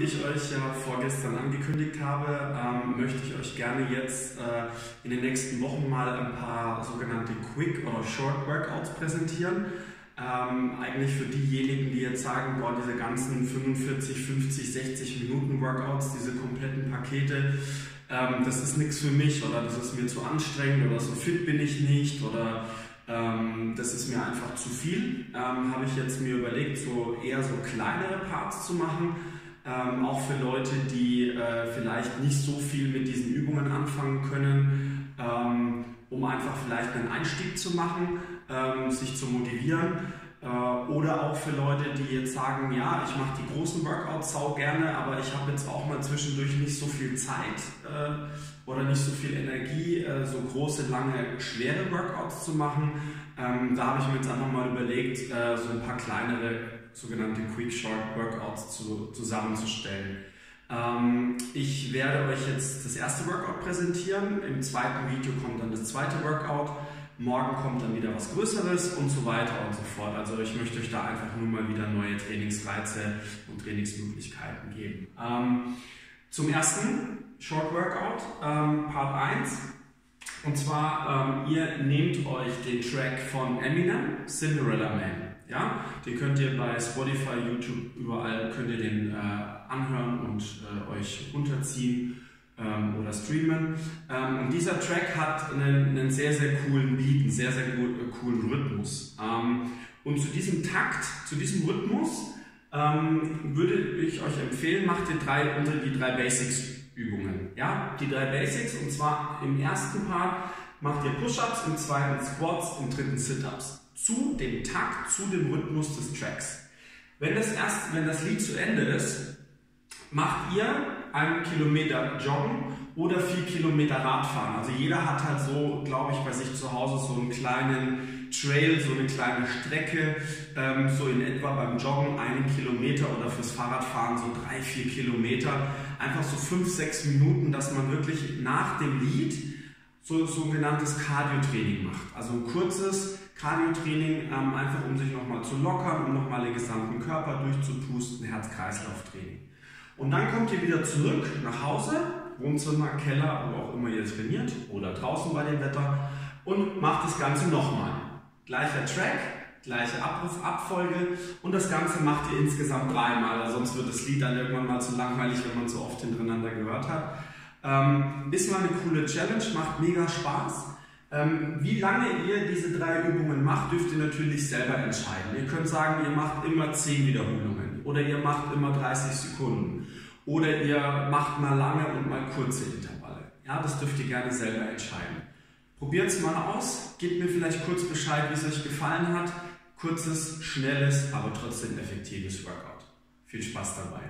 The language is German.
wie ich euch ja vorgestern angekündigt habe, ähm, möchte ich euch gerne jetzt äh, in den nächsten Wochen mal ein paar sogenannte Quick oder Short Workouts präsentieren. Ähm, eigentlich für diejenigen, die jetzt sagen, boah, diese ganzen 45, 50, 60 Minuten Workouts, diese kompletten Pakete, ähm, das ist nichts für mich oder das ist mir zu anstrengend oder so fit bin ich nicht oder ähm, das ist mir einfach zu viel. Ähm, Habe ich jetzt mir überlegt, so eher so kleinere Parts zu machen. Ähm, auch für Leute, die äh, vielleicht nicht so viel mit diesen Übungen anfangen können, ähm, um einfach vielleicht einen Einstieg zu machen, ähm, sich zu motivieren. Äh, oder auch für Leute, die jetzt sagen, ja, ich mache die großen Workouts sau gerne, aber ich habe jetzt auch mal zwischendurch nicht so viel Zeit äh, oder nicht so viel Energie, äh, so große, lange, schwere Workouts zu machen. Ähm, da habe ich mir jetzt einfach mal überlegt, äh, so ein paar kleinere sogenannte Quick Short Workouts zu, zusammenzustellen. Ähm, ich werde euch jetzt das erste Workout präsentieren. Im zweiten Video kommt dann das zweite Workout morgen kommt dann wieder was Größeres und so weiter und so fort. Also ich möchte euch da einfach nur mal wieder neue Trainingsreize und Trainingsmöglichkeiten geben. Ähm, zum ersten Short Workout, ähm, Part 1. Und zwar, ähm, ihr nehmt euch den Track von Eminem, Cinderella Man. Ja, den könnt ihr bei Spotify, YouTube, überall könnt ihr den äh, anhören und äh, euch runterziehen ähm, oder streamen. Ähm, und dieser Track hat einen, einen, sehr, sehr coolen Beat, einen sehr, sehr äh, coolen Rhythmus. Ähm, und zu diesem Takt, zu diesem Rhythmus ähm, würde ich euch empfehlen, macht ihr drei, unter die drei Basics-Übungen. Ja, die drei Basics und zwar im ersten Part macht ihr Push-Ups, im zweiten Squats, im dritten Sit-Ups. Zu dem Takt, zu dem Rhythmus des Tracks. Wenn das, erst, wenn das Lied zu Ende ist, macht ihr einen Kilometer Joggen oder vier Kilometer Radfahren. Also jeder hat halt so, glaube ich, bei sich zu Hause so einen kleinen Trail, so eine kleine Strecke, ähm, so in etwa beim Joggen einen Kilometer oder fürs Fahrradfahren so drei, vier Kilometer. Einfach so fünf, sechs Minuten, dass man wirklich nach dem Lied so sogenanntes Cardio-Training macht. Also ein kurzes Cardio-Training, ähm, einfach um sich nochmal zu lockern, um nochmal den gesamten Körper durchzupusten, Herz-Kreislauf-Training. Und dann kommt ihr wieder zurück nach Hause, Wohnzimmer, Keller, wo auch immer ihr trainiert oder draußen bei dem Wetter und macht das Ganze nochmal. Gleicher Track, gleiche Abrufabfolge und das Ganze macht ihr insgesamt dreimal, weil sonst wird das Lied dann irgendwann mal zu langweilig, wenn man so oft hintereinander gehört hat. Ähm, ist mal eine coole Challenge, macht mega Spaß. Ähm, wie lange ihr diese drei Übungen macht, dürft ihr natürlich selber entscheiden. Ihr könnt sagen, ihr macht immer 10 Wiederholungen oder ihr macht immer 30 Sekunden oder ihr macht mal lange und mal kurze Intervalle. Ja, das dürft ihr gerne selber entscheiden. Probiert es mal aus, gebt mir vielleicht kurz Bescheid, wie es euch gefallen hat. Kurzes, schnelles, aber trotzdem effektives Workout. Viel Spaß dabei.